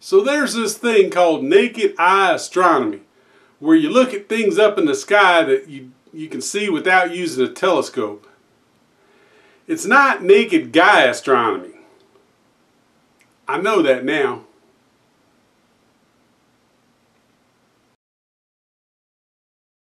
So there's this thing called naked eye astronomy, where you look at things up in the sky that you, you can see without using a telescope. It's not naked guy astronomy. I know that now.